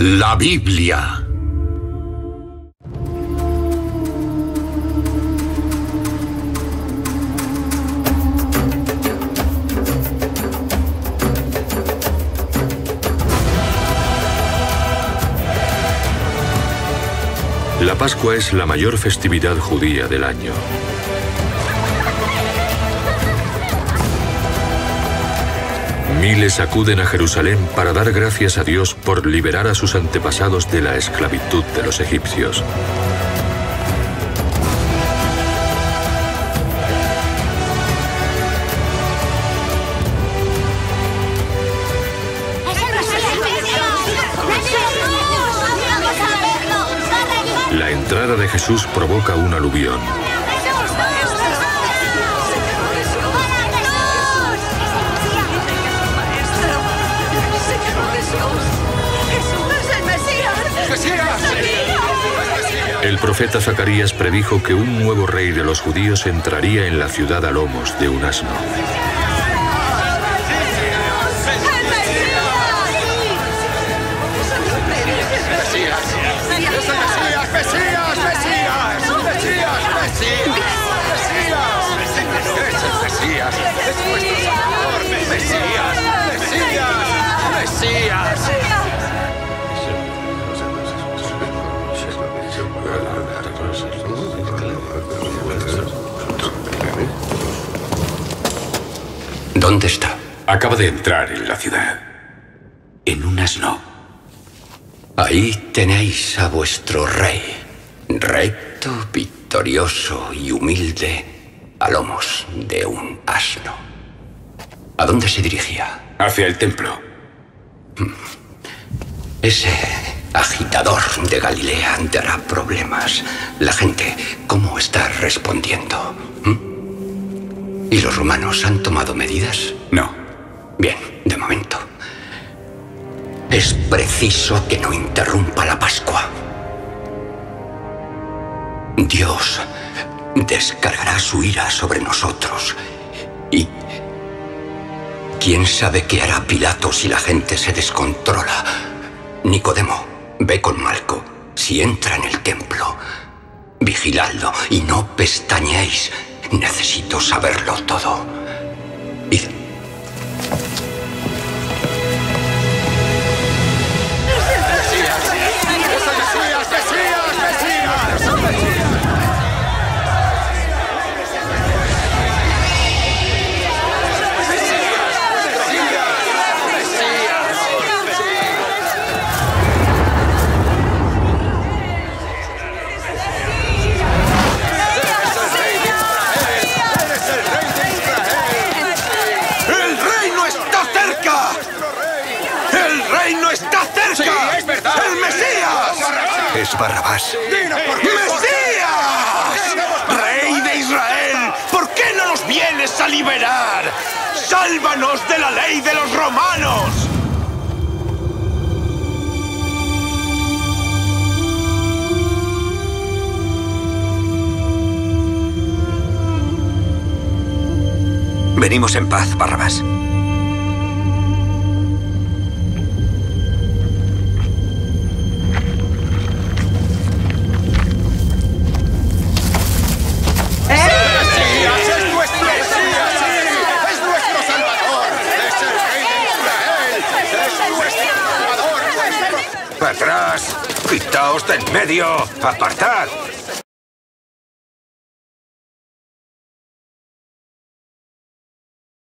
La Biblia. La Pascua es la mayor festividad judía del año. Miles acuden a Jerusalén para dar gracias a Dios por liberar a sus antepasados de la esclavitud de los egipcios. La entrada de Jesús provoca un aluvión. El profeta Zacarías predijo que un nuevo rey de los judíos entraría en la ciudad a lomos de un asno. ¿Dónde está? Acaba de entrar en la ciudad. En un asno. Ahí tenéis a vuestro rey. Recto, victorioso y humilde, a lomos de un asno. ¿A dónde se dirigía? Hacia el templo. Ese agitador de Galilea dará problemas. La gente, ¿cómo está respondiendo? ¿Mm? ¿Y los romanos han tomado medidas? No. Bien, de momento. Es preciso que no interrumpa la Pascua. Dios descargará su ira sobre nosotros. Y... ¿Quién sabe qué hará Pilato si la gente se descontrola? Nicodemo, ve con Malco. Si entra en el templo, vigiladlo y no pestañeéis. Necesito saberlo todo. Es Barrabás. ¡Mesías! ¡Rey de Israel! ¿Por qué no nos vienes a liberar? ¡Sálvanos de la ley de los romanos! Venimos en paz, Barrabás. ¡Quitaos de en medio! ¡Apartad!